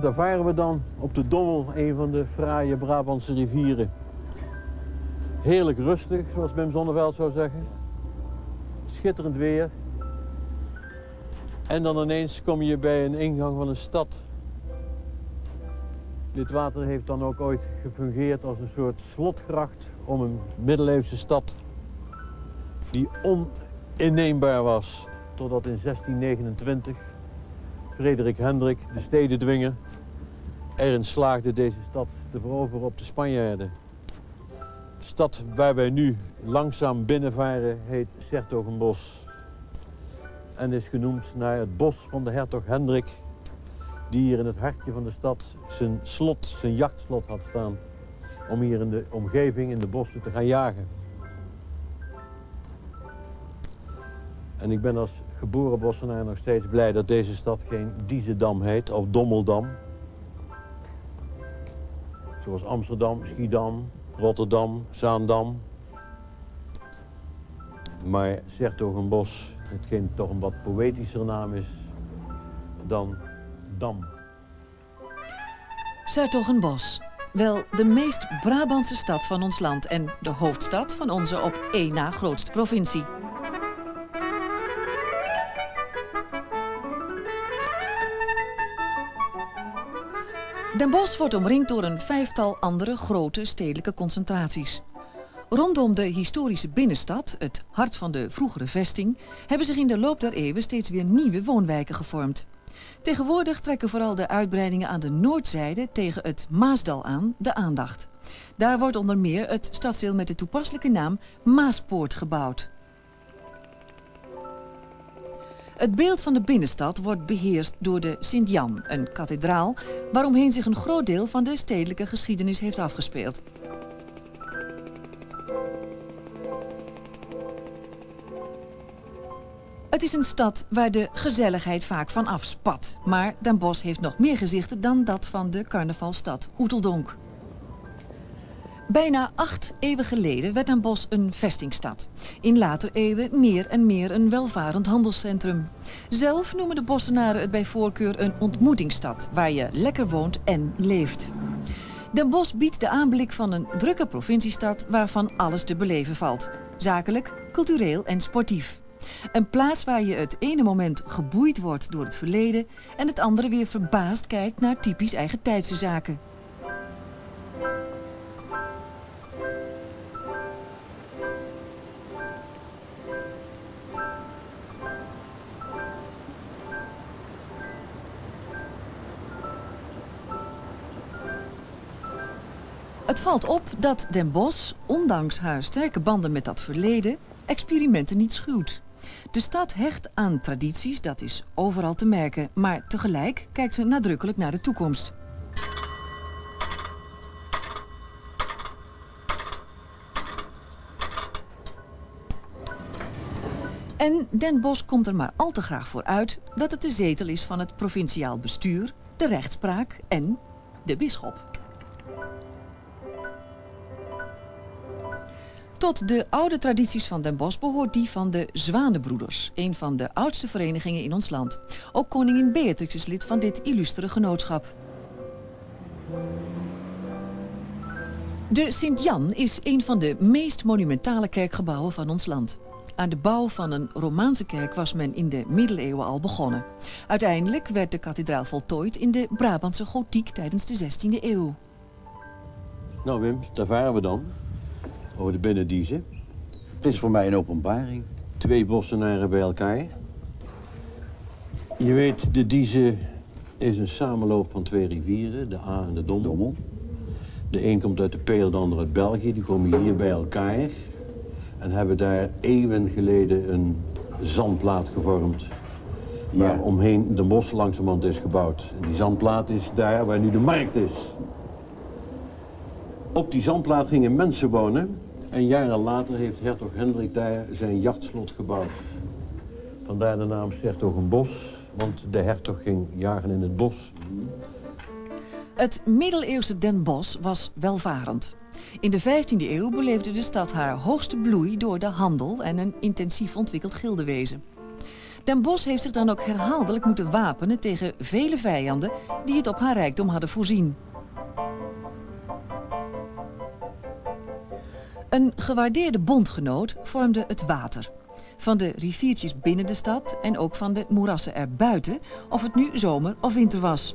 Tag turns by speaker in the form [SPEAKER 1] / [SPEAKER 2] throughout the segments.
[SPEAKER 1] Daar varen we dan op de Dommel, een van de fraaie Brabantse rivieren. Heerlijk rustig, zoals Wim Zonneveld zou zeggen. Schitterend weer. En dan ineens kom je bij een ingang van een stad. Dit water heeft dan ook ooit gefungeerd als een soort slotgracht om een middeleeuwse stad die oninneembaar was. Totdat in 1629 Frederik Hendrik, de stedendwinger, erin slaagde deze stad te veroveren op de Spanjaarden. De stad waar wij nu langzaam binnenvaren heet Sertogenbos. En is genoemd naar het bos van de hertog Hendrik... die hier in het hartje van de stad zijn slot, zijn jachtslot had staan... om hier in de omgeving, in de bossen, te gaan jagen. En ik ben als geboren Bossenaar nog steeds blij dat deze stad geen Diezdam heet of Dommeldam. Zoals Amsterdam, Schiedam, Rotterdam, Zaandam. Maar Sertogenbos, hetgeen toch een wat poëtischer naam is dan Dam.
[SPEAKER 2] Sertogenbos. Wel de meest Brabantse stad van ons land en de hoofdstad van onze op één na grootste provincie. Den Bosch wordt omringd door een vijftal andere grote stedelijke concentraties. Rondom de historische binnenstad, het hart van de vroegere vesting, hebben zich in de loop der eeuwen steeds weer nieuwe woonwijken gevormd. Tegenwoordig trekken vooral de uitbreidingen aan de noordzijde tegen het Maasdal aan de aandacht. Daar wordt onder meer het stadsdeel met de toepasselijke naam Maaspoort gebouwd. Het beeld van de binnenstad wordt beheerst door de Sint-Jan, een kathedraal... waaromheen zich een groot deel van de stedelijke geschiedenis heeft afgespeeld. Het is een stad waar de gezelligheid vaak van afspat. Maar Den Bosch heeft nog meer gezichten dan dat van de carnavalstad Oeteldonk. Bijna acht eeuwen geleden werd Den Bosch een vestingstad. In later eeuwen meer en meer een welvarend handelscentrum. Zelf noemen de Bossenaren het bij voorkeur een ontmoetingsstad... waar je lekker woont en leeft. Den Bosch biedt de aanblik van een drukke provinciestad... waarvan alles te beleven valt. Zakelijk, cultureel en sportief. Een plaats waar je het ene moment geboeid wordt door het verleden... en het andere weer verbaasd kijkt naar typisch eigen tijdse zaken. Het valt op dat Den Bosch, ondanks haar sterke banden met dat verleden, experimenten niet schuwt. De stad hecht aan tradities, dat is overal te merken, maar tegelijk kijkt ze nadrukkelijk naar de toekomst. En Den Bosch komt er maar al te graag voor uit dat het de zetel is van het provinciaal bestuur, de rechtspraak en de bisschop. Tot de oude tradities van Den Bosch behoort die van de Zwanenbroeders, een van de oudste verenigingen in ons land. Ook koningin Beatrix is lid van dit illustere genootschap. De Sint-Jan is een van de meest monumentale kerkgebouwen van ons land. Aan de bouw van een Romaanse kerk was men in de middeleeuwen al begonnen. Uiteindelijk werd de kathedraal voltooid in de Brabantse gotiek tijdens de 16e eeuw.
[SPEAKER 1] Nou Wim, daar varen we dan over de Binnendiezen.
[SPEAKER 3] Het is voor mij een openbaring.
[SPEAKER 1] Twee bossenaren bij elkaar. Je weet, de Diezen is een samenloop van twee rivieren, de A en de Dommel.
[SPEAKER 3] Dommel.
[SPEAKER 1] De een komt uit de Peel, de ander uit België. Die komen hier bij elkaar en hebben daar eeuwen geleden een zandplaat gevormd. Waar
[SPEAKER 3] Ja.
[SPEAKER 1] omheen de bos langzamerhand is gebouwd. En die zandplaat is daar waar nu de markt is. Op die zandplaat gingen mensen wonen. En jaren later heeft hertog Hendrik daar zijn jachtslot gebouwd. Vandaar de naam Sertogenbos, want de hertog ging jagen in het bos.
[SPEAKER 2] Het middeleeuwse Den Bosch was welvarend. In de 15e eeuw beleefde de stad haar hoogste bloei door de handel en een intensief ontwikkeld gildewezen. Den Bosch heeft zich dan ook herhaaldelijk moeten wapenen tegen vele vijanden die het op haar rijkdom hadden voorzien. Een gewaardeerde bondgenoot vormde het water. Van de riviertjes binnen de stad en ook van de moerassen erbuiten, of het nu zomer of winter was.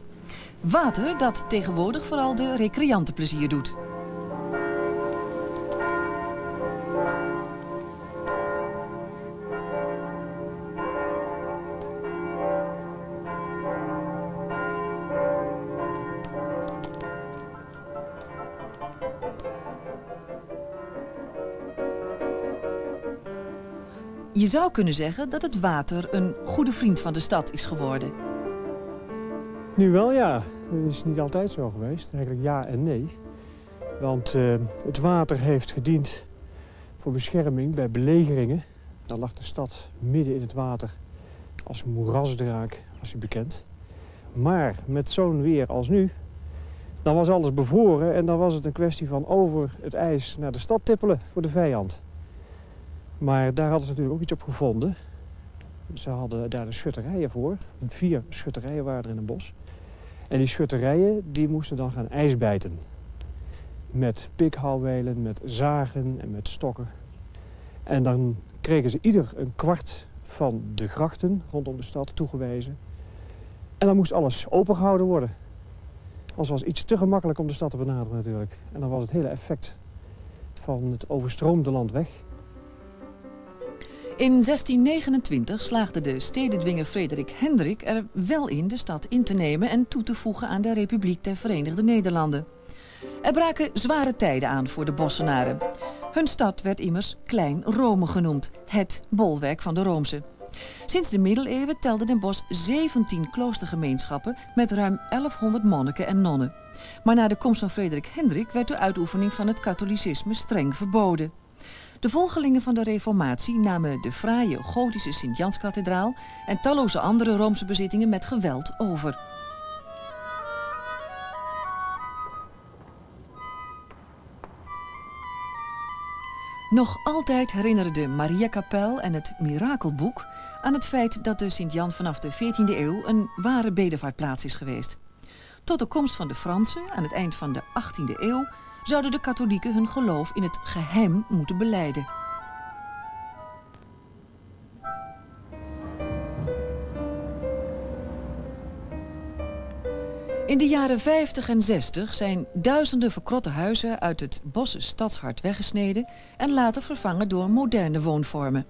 [SPEAKER 2] Water dat tegenwoordig vooral de recreanten plezier doet. Je zou kunnen zeggen dat het water een goede vriend van de stad is geworden.
[SPEAKER 4] Nu wel, ja. Dat is niet altijd zo geweest. Eigenlijk ja en nee. Want uh, het water heeft gediend voor bescherming bij belegeringen. Daar lag de stad midden in het water als moerasdraak, als u bekend. Maar met zo'n weer als nu, dan was alles bevroren... en dan was het een kwestie van over het ijs naar de stad tippelen voor de vijand. Maar daar hadden ze natuurlijk ook iets op gevonden. Ze hadden daar de schutterijen voor. Vier schutterijen waren er in een bos. En die schutterijen die moesten dan gaan ijsbijten. Met pikhouwelen, met zagen en met stokken. En dan kregen ze ieder een kwart van de grachten rondom de stad toegewezen. En dan moest alles opengehouden worden. Anders was iets te gemakkelijk om de stad te benaderen natuurlijk. En dan was het hele effect van het overstroomde land weg.
[SPEAKER 2] In 1629 slaagde de stedendwinger Frederik Hendrik er wel in de stad in te nemen en toe te voegen aan de Republiek der Verenigde Nederlanden. Er braken zware tijden aan voor de Bossenaren. Hun stad werd immers Klein Rome genoemd, het bolwerk van de Roomse. Sinds de middeleeuwen telde Den Bosch 17 kloostergemeenschappen met ruim 1100 monniken en nonnen. Maar na de komst van Frederik Hendrik werd de uitoefening van het katholicisme streng verboden. De volgelingen van de reformatie namen de fraaie gotische Sint-Janskathedraal en talloze andere Roomse bezittingen met geweld over. Nog altijd herinneren de Mariakapel en het Mirakelboek aan het feit dat de Sint-Jan vanaf de 14e eeuw een ware bedevaartplaats is geweest. Tot de komst van de Fransen aan het eind van de 18e eeuw zouden de katholieken hun geloof in het geheim moeten beleiden. In de jaren 50 en 60 zijn duizenden verkrotte huizen uit het Bosse stadshart weggesneden en later vervangen door moderne woonvormen.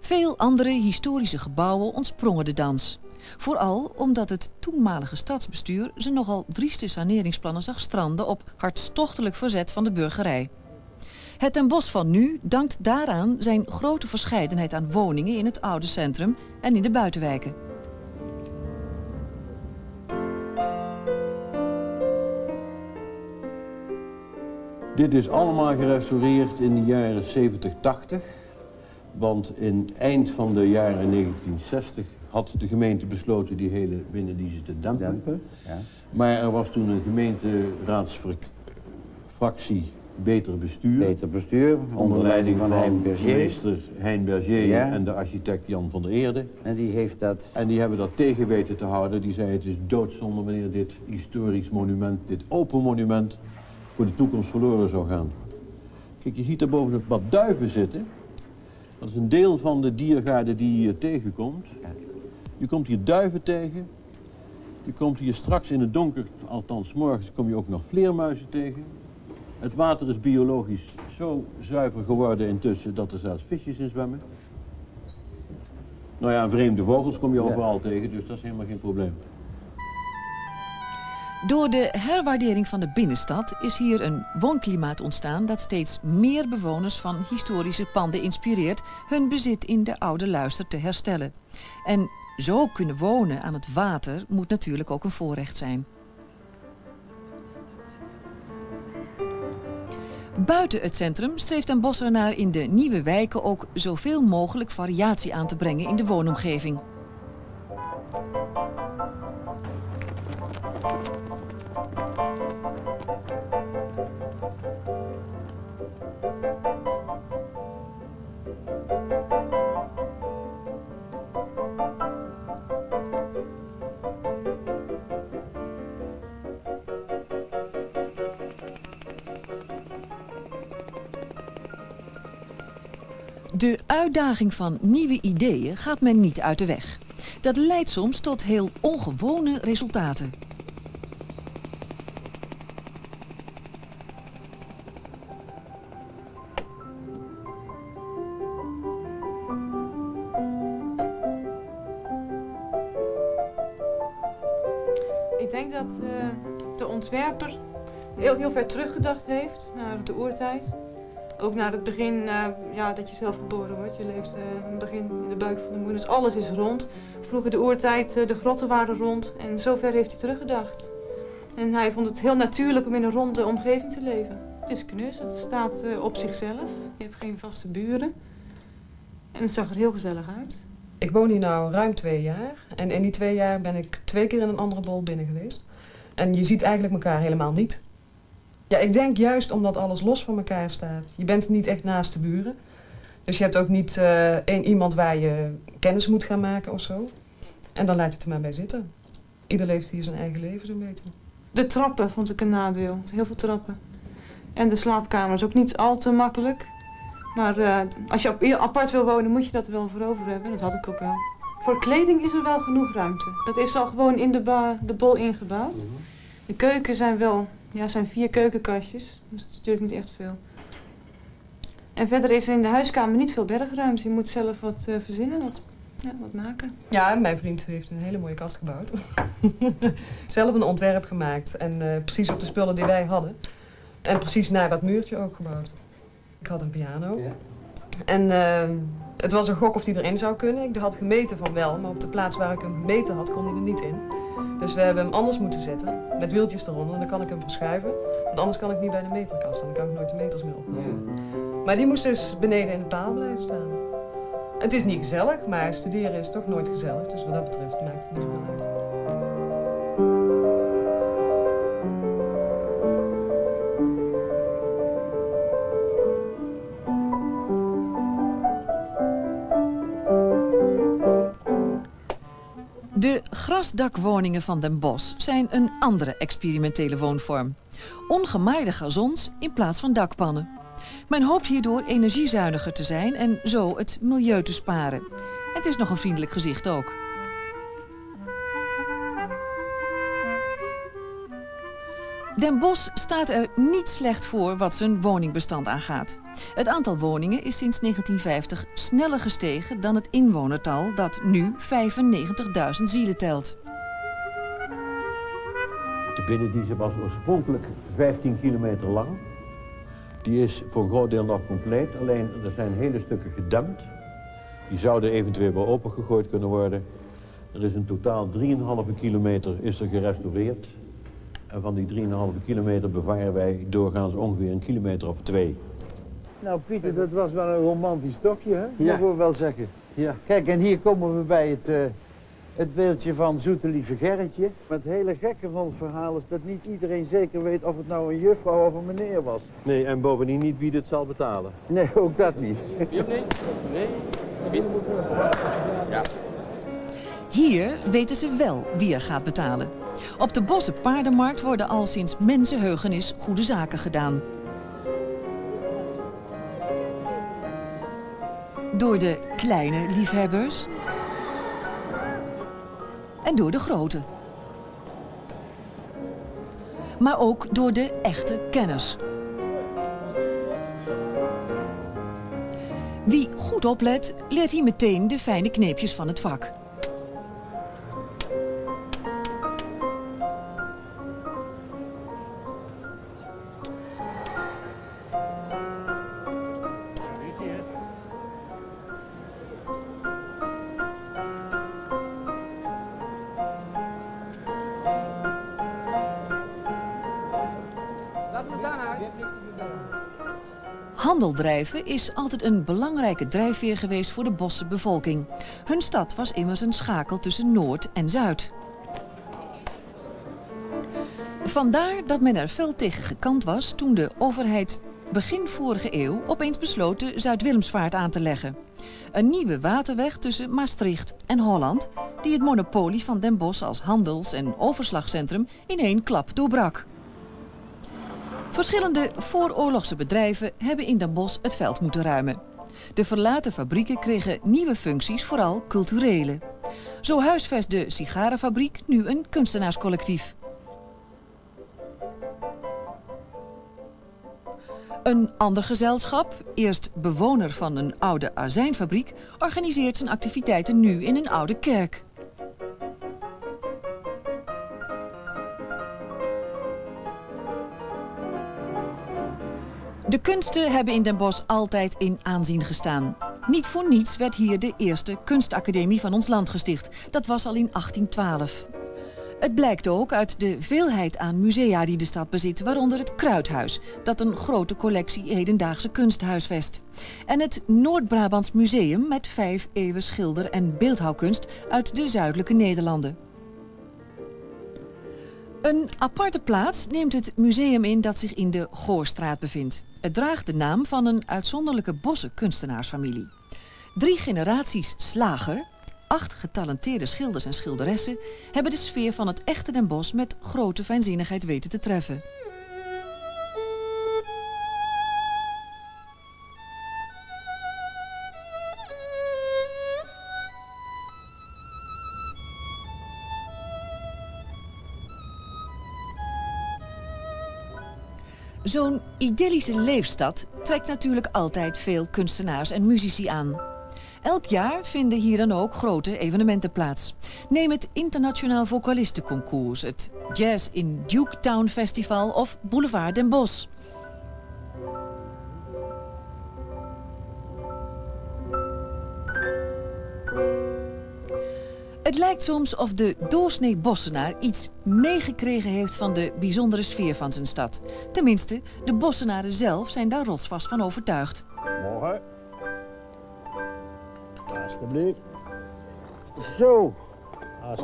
[SPEAKER 2] Veel andere historische gebouwen ontsprongen de dans. Vooral omdat het toenmalige stadsbestuur ze nogal drieste saneringsplannen zag stranden op hartstochtelijk verzet van de burgerij. Het Den Bosch van nu dankt daaraan zijn grote verscheidenheid aan woningen in het oude centrum en in de buitenwijken.
[SPEAKER 1] Dit is allemaal gerestaureerd in de jaren 70, 80. Want in eind van de jaren 1960 had de gemeente besloten die hele binnendiezen te dempen. ja. Maar er was toen een gemeenteraadsfractie Beter Bestuur.
[SPEAKER 3] Beter Bestuur, onder, leiding van, Hein Berger.
[SPEAKER 1] minister Hein Berger en de architect Jan van der Eerde.
[SPEAKER 3] En die heeft dat...
[SPEAKER 1] En die hebben dat tegen weten te houden. Die zei het is doodzonde wanneer dit historisch monument, dit open monument, voor de toekomst verloren zou gaan. Kijk, je ziet daar boven het bad duiven zitten. Dat is een deel van de diergaarde die je hier tegenkomt. Je komt hier duiven tegen. Je komt hier straks in het donker, althans morgens, kom je ook nog vleermuizen tegen. Het water is biologisch zo zuiver geworden intussen dat er zelfs visjes in zwemmen. Nou ja, vreemde vogels kom je overal tegen, dus dat is helemaal geen probleem.
[SPEAKER 2] Door de herwaardering van de binnenstad is hier een woonklimaat ontstaan dat steeds meer bewoners van historische panden inspireert hun bezit in de oude luister te herstellen. En zo kunnen wonen aan het water moet natuurlijk ook een voorrecht zijn. Buiten het centrum streeft Den Bosch ernaar in de nieuwe wijken ook zoveel mogelijk variatie aan te brengen in de woonomgeving. De uitdaging van nieuwe ideeën gaat men niet uit de weg. Dat leidt soms tot heel ongewone resultaten.
[SPEAKER 5] Ik denk dat uh, de ontwerper heel, heel ver teruggedacht heeft naar de oertijd ook naar het begin uh, ja, dat je zelf geboren wordt. Je leeft uh, het begin in de buik van de moeder. Dus alles is rond. Vroeger de oertijd, uh, de grotten waren rond. En zover heeft hij teruggedacht. En hij vond het heel natuurlijk om in een ronde omgeving te leven. Het is knus, het staat op zichzelf. Je hebt geen vaste buren. En het zag er heel gezellig uit.
[SPEAKER 6] Ik woon hier nu ruim twee jaar. En in die twee jaar ben ik twee keer in een andere bol binnen geweest. En je ziet eigenlijk elkaar helemaal niet. Ja, ik denk juist omdat alles los van elkaar staat. Je bent niet echt naast de buren. Dus je hebt ook niet uh, één iemand waar je kennis moet gaan maken of zo. En dan laat je het er maar bij zitten. Ieder leeft hier zijn eigen leven zo'n beetje.
[SPEAKER 5] De trappen vond ik een nadeel. Heel veel trappen. En de slaapkamer is ook niet al te makkelijk. Maar uh, als je apart wil wonen, moet je dat wel voor over hebben. Dat had ik ook wel. Voor kleding is er wel genoeg ruimte. Dat is al gewoon in de, de bol ingebouwd. Mhm. De keuken zijn wel ja, het zijn vier keukenkastjes. Dus dat is natuurlijk niet echt veel. En verder is er in de huiskamer niet veel bergruimte. Je moet zelf wat uh, verzinnen, wat, ja, wat maken.
[SPEAKER 6] Ja, mijn vriend heeft een hele mooie kast gebouwd. zelf een ontwerp gemaakt. En uh, precies op de spullen die wij hadden. En precies naar dat muurtje ook gebouwd. Ik had een piano. Ja. En uh, het was een gok of die erin zou kunnen. Ik had gemeten van wel, maar op de plaats waar ik hem gemeten had, kon hij er niet in. Dus we hebben hem anders moeten zetten, met wieltjes eronder. En dan kan ik hem verschuiven. Want anders kan ik niet bij de meterkast, dan kan ik nooit de meters meer opnemen. Maar die moest dus beneden in de paal blijven staan. Het is niet gezellig, maar studeren is toch nooit gezellig. Dus wat dat betreft maakt het niet veel uit.
[SPEAKER 2] De grasdakwoningen van Den Bosch zijn een andere experimentele woonvorm. Ongemaaide gazons in plaats van dakpannen. Men hoopt hierdoor energiezuiniger te zijn en zo het milieu te sparen. Het is nog een vriendelijk gezicht ook. Den Bosch staat er niet slecht voor wat zijn woningbestand aangaat. Het aantal woningen is sinds 1950 sneller gestegen dan het inwonertal dat nu 95.000 zielen telt.
[SPEAKER 1] De binnendienst was oorspronkelijk 15 kilometer lang. Die is voor een groot deel nog compleet, alleen er zijn hele stukken gedempt. Die zouden eventueel wel opengegooid kunnen worden. Er is in totaal 3,5 kilometer is er gerestaureerd. En van die 3,5 kilometer bevaren wij doorgaans ongeveer een kilometer of twee.
[SPEAKER 7] Nou Pieter, dat was wel een romantisch tochtje, hè? Ja. Mogen we wel zeggen. Ja. Kijk, en hier komen we bij het, uh, het beeldje van Zoete Lieve Gerritje. Maar het hele gekke van het verhaal is dat niet iedereen zeker weet of het nou een juffrouw of een meneer was.
[SPEAKER 1] Nee, en bovendien niet wie dit zal betalen.
[SPEAKER 7] Nee, ook dat niet.
[SPEAKER 8] Nee, nee, binnen Ja.
[SPEAKER 2] Hier weten ze wel wie er gaat betalen. Op de Bosse Paardenmarkt worden al sinds mensenheugenis goede zaken gedaan. Door de kleine liefhebbers en door de grote. Maar ook door de echte kenners. Wie goed oplet, leert hier meteen de fijne kneepjes van het vak. Is altijd een belangrijke drijfveer geweest voor de bosse bevolking. Hun stad was immers een schakel tussen Noord en Zuid. Vandaar dat men er fel tegen gekant was toen de overheid begin vorige eeuw opeens besloot de Zuid-Willemsvaart aan te leggen. Een nieuwe waterweg tussen Maastricht en Holland die het monopolie van Den Bosch als handels- en overslagcentrum in één klap doorbrak. Verschillende vooroorlogse bedrijven hebben in Den Bosch het veld moeten ruimen. De verlaten fabrieken kregen nieuwe functies, vooral culturele. Zo huisvest de sigarenfabriek nu een kunstenaarscollectief. Een ander gezelschap, eerst bewoner van een oude azijnfabriek, organiseert zijn activiteiten nu in een oude kerk. De kunsten hebben in Den Bosch altijd in aanzien gestaan. Niet voor niets werd hier de eerste kunstacademie van ons land gesticht. Dat was al in 1812. Het blijkt ook uit de veelheid aan musea die de stad bezit, waaronder het Kruidhuis, dat een grote collectie hedendaagse kunst huisvest. En het Noord-Brabants Museum met vijf eeuwen schilder- en beeldhouwkunst uit de zuidelijke Nederlanden. Een aparte plaats neemt het museum in dat zich in de Goorstraat bevindt. Het draagt de naam van een uitzonderlijke bosse kunstenaarsfamilie. Drie generaties slager, acht getalenteerde schilders en schilderessen hebben de sfeer van het echte Den Bosch met grote fijnzinnigheid weten te treffen. Zo'n idyllische leefstad trekt natuurlijk altijd veel kunstenaars en muzici aan. Elk jaar vinden hier dan ook grote evenementen plaats. Neem het Internationaal Vocalistenconcours, het Jazz in Duketown Festival of Boulevard Den Bosch. Het lijkt soms of de doorsnee Bossenaar iets meegekregen heeft van de bijzondere sfeer van zijn stad. Tenminste, de Bossenaren zelf zijn daar rotsvast van overtuigd.
[SPEAKER 7] Morgen. Alsjeblieft. Zo.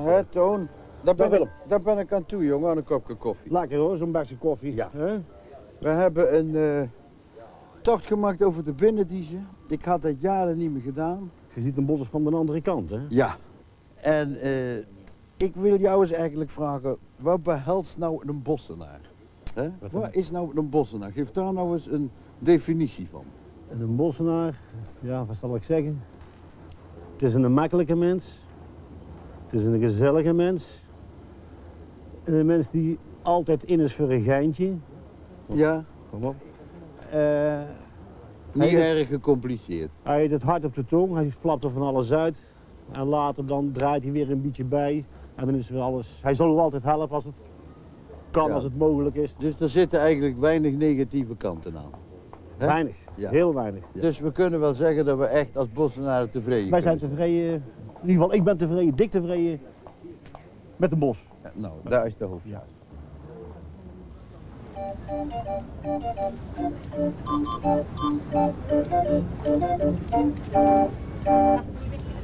[SPEAKER 7] Hè, Toon. Daar ben, ik, daar ben ik aan toe, jongen, aan een kopje koffie.
[SPEAKER 9] Lekker hoor, zo'n bakje koffie.
[SPEAKER 7] Ja. We hebben een eh, tocht gemaakt over de binnendiezen. Ik had dat jaren niet meer gedaan.
[SPEAKER 9] Je ziet een bos van de andere kant, hè?
[SPEAKER 7] Ja. En eh, ik wil jou eens eigenlijk vragen, wat behelst nou een bossenaar? Hè?
[SPEAKER 9] Wat
[SPEAKER 7] Wat is nou een bossenaar? Geef daar nou eens een definitie van.
[SPEAKER 9] En een bossenaar, ja, wat zal ik zeggen? Het is een makkelijke mens. Het is een gezellige mens. En een mens die altijd in is voor een geintje.
[SPEAKER 7] Ja,
[SPEAKER 9] Kom op. Eh,
[SPEAKER 7] niet erg gecompliceerd.
[SPEAKER 9] hij heeft het hart op de tong, hij flapt er van alles uit. En later dan draait hij weer een beetje bij. En dan is weer alles... Hij zal u altijd helpen als het kan,
[SPEAKER 7] Ja.
[SPEAKER 9] als het mogelijk is.
[SPEAKER 7] Dus er zitten eigenlijk weinig negatieve kanten aan. Hè?
[SPEAKER 9] Weinig,
[SPEAKER 7] Ja.
[SPEAKER 9] heel weinig.
[SPEAKER 7] Dus we kunnen wel zeggen dat we echt als bossenaren tevreden
[SPEAKER 9] Wij zijn tevreden, in ieder geval ik ben tevreden, dik tevreden met de bos.
[SPEAKER 7] Ja, nou, daar is de hoofd.
[SPEAKER 9] Ja.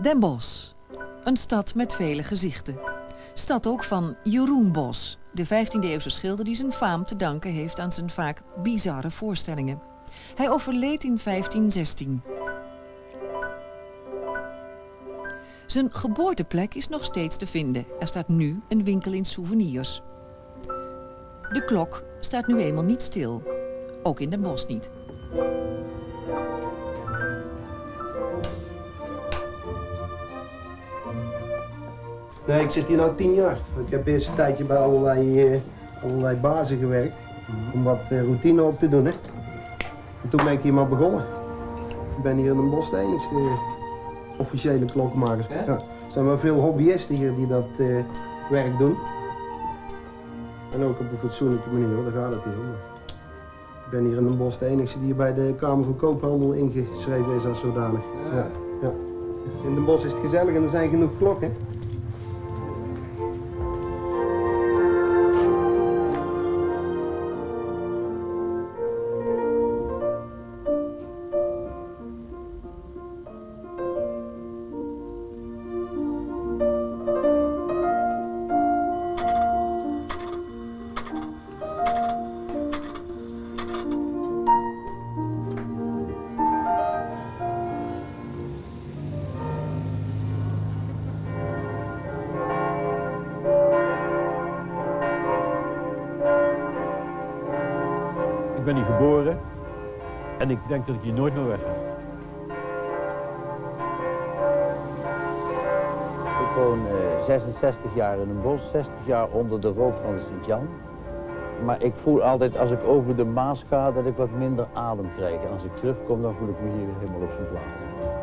[SPEAKER 2] Den Bosch. Een stad met vele gezichten. Stad ook van Jeroen Bos, de 15e-eeuwse schilder die zijn faam te danken heeft aan zijn vaak bizarre voorstellingen. Hij overleed in 1516. Zijn geboorteplek is nog steeds te vinden. Er staat nu een winkel in souvenirs. De klok staat nu eenmaal niet stil. Ook in Den Bosch niet.
[SPEAKER 10] Nee, ik zit hier nu tien jaar. Ik heb eerst een tijdje bij allerlei, uh, allerlei bazen gewerkt. Om wat uh, routine op te doen. Hè. En toen ben ik hier maar begonnen. Ik ben hier in Den Bosch de enigste officiële klokmaker. Ja? Er zijn wel veel hobbyisten hier die dat uh, werk doen. En ook op een fatsoenlijke manier, hoor. daar gaat het hier om. Ik ben hier in Den Bosch de enige die bij de Kamer van Koophandel ingeschreven is als zodanig. Ja. Ja. In Den Bosch is het gezellig en er zijn genoeg klokken.
[SPEAKER 1] Denk dat ik hier nooit meer weg ga.
[SPEAKER 7] Ik woon uh, 66 jaar in een bos, 60 jaar onder de rook van de Sint-Jan. Maar ik voel altijd als ik over de Maas ga dat ik wat minder adem krijg. Als ik terugkom dan voel ik me hier helemaal op zijn plaats.